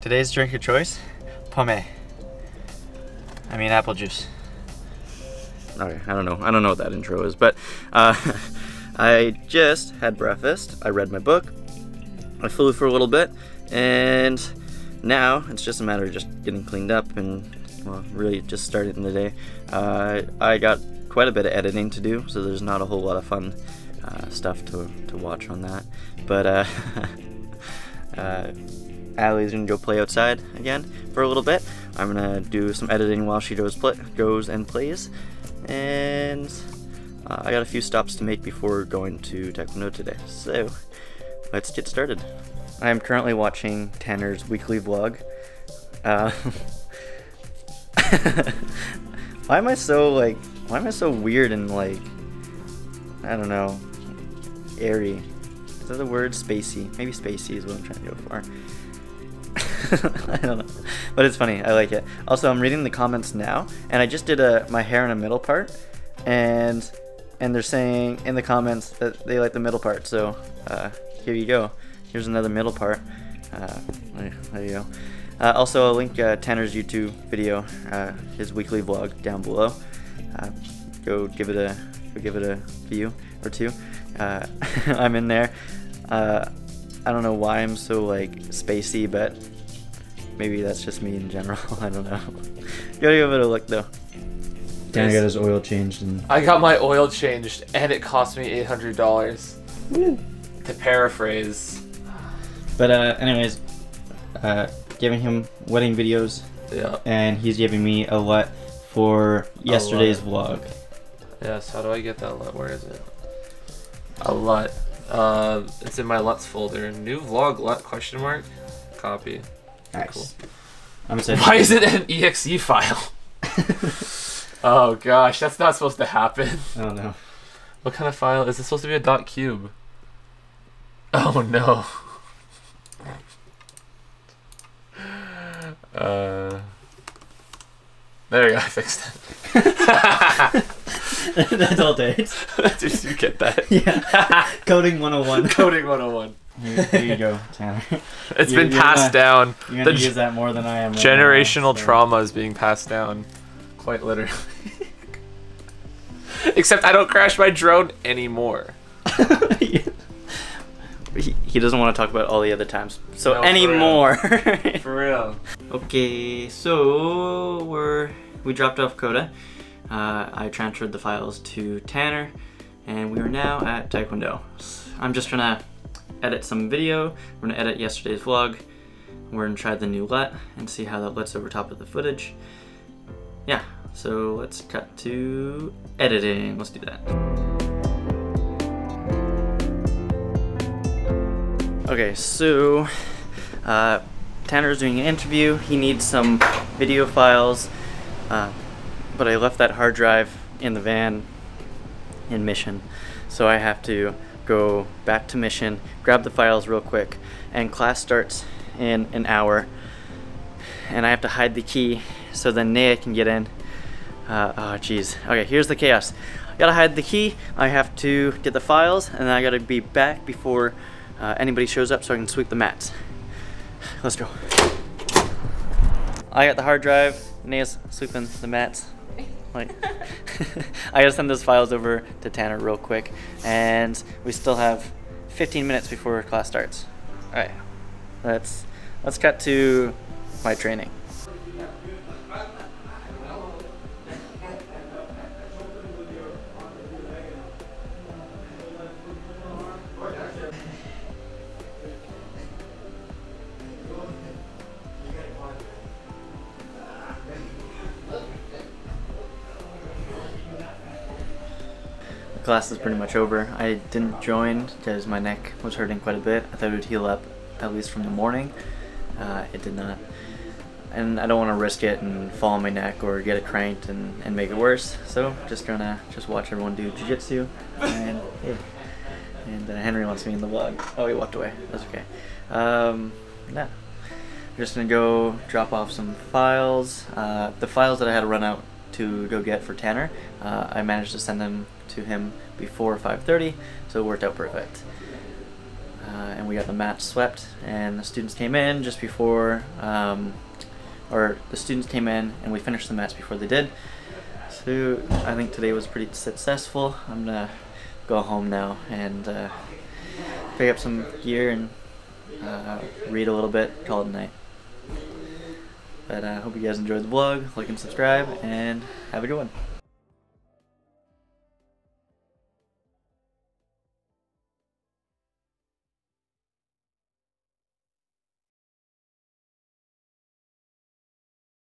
Today's drink of choice, pommes. I mean apple juice. Okay, I don't know. I don't know what that intro is, but uh, I just had breakfast. I read my book. I flew for a little bit, and now it's just a matter of just getting cleaned up and well, really just starting the day. Uh, I got quite a bit of editing to do, so there's not a whole lot of fun uh, stuff to to watch on that. But uh, uh, Allie's gonna go play outside again for a little bit. I'm gonna do some editing while she goes play, goes and plays, and uh, I got a few stops to make before going to Taekwondo today. So let's get started. I am currently watching Tanner's weekly vlog. Uh, why am I so like? Why am I so weird and like? I don't know. Airy. Is that the word? Spacey. Maybe spacey is what I'm trying to go for. I don't know, but it's funny. I like it. Also, I'm reading the comments now, and I just did a my hair in a middle part, and and they're saying in the comments that they like the middle part. So uh, here you go. Here's another middle part. Uh, there you go. Uh, also, I'll link uh, Tanner's YouTube video, uh, his weekly vlog, down below. Uh, go give it a go give it a view or two. I'm in there. I don't know why I'm so like spacey, but maybe that's just me in general. I don't know. Gotta give it a look though. Dan got his oil changed and I got my oil changed and it cost me eight hundred dollars. To paraphrase. But uh, anyways, uh, giving him wedding videos, Yeah. and he's giving me a LUT for yesterday's vlog. Yes, how do I get that LUT? Where is it? A LUT. Uh, it's in my LUTs folder. New vlog LUT question mark? Copy. Nice. Cool. I'm. Why is it an exe file? oh gosh, that's not supposed to happen. I don't. What kind of file? Is it supposed to be a dot cube? Oh no. Uh, there you go, I fixed it. That's all day. Did you get that? yeah. Coding 101. Coding 101. Here, here you go, Tanner. It's You're- been passed gonna- down. You're gonna g- use that more than I am. right now, generational so- trauma is being passed down. Quite literally. Except I don't crash my drone anymore. he, he doesn't want to talk about all the other times. So No, for anymore. For real. okay, so we're we dropped off Coda. Uh, I transferred the files to Tanner, and we are now at Taekwondo. I'm just gonna edit some video. We're gonna edit yesterday's vlog. We're gonna try the new LUT and see how that looks over top of the footage. Yeah, so let's cut to editing. Let's do that. Okay, so uh, Tanner's doing an interview. He needs some video files, uh, but I left that hard drive in the van in Mission, so I have to go back to Mission, grab the files real quick, and class starts in an hour, and I have to hide the key so then Naya can get in. Uh, oh, jeez. Okay, here's the chaos. I gotta hide the key. I have to get the files, and then I gotta be back before uh, anybody shows up so I can sweep the mats. Let's go. I got the hard drive. Naya's sweeping the mats. Like, I gotta send those files over to Tanner real quick, and we still have 15 minutes before class starts. All right, let's let's cut to my training. Class is pretty much over. I didn't join because my neck was hurting quite a bit. I thought it would heal up at least from the morning. Uh, it did not. And I don't want to risk it and fall on my neck or get it cranked and, and make it worse. So just gonna just watch everyone do jujitsu. And hey. And uh, Henry wants me in the vlog. Oh, he walked away. That's okay. Um, yeah. I'm just gonna go drop off some files. Uh, the files that I had to run out to go get for Tanner, uh, I managed to send them to him before 5:30, so it worked out perfect. Uh, and we got the mats swept, and the students came in just before, um, or the students came in, and we finished the mats before they did. So I think today was pretty successful. I'm gonna go home now and uh, pick up some gear and uh, read a little bit, call it a night. But I uh, hope you guys enjoyed the vlog. Like and subscribe, and have a good one.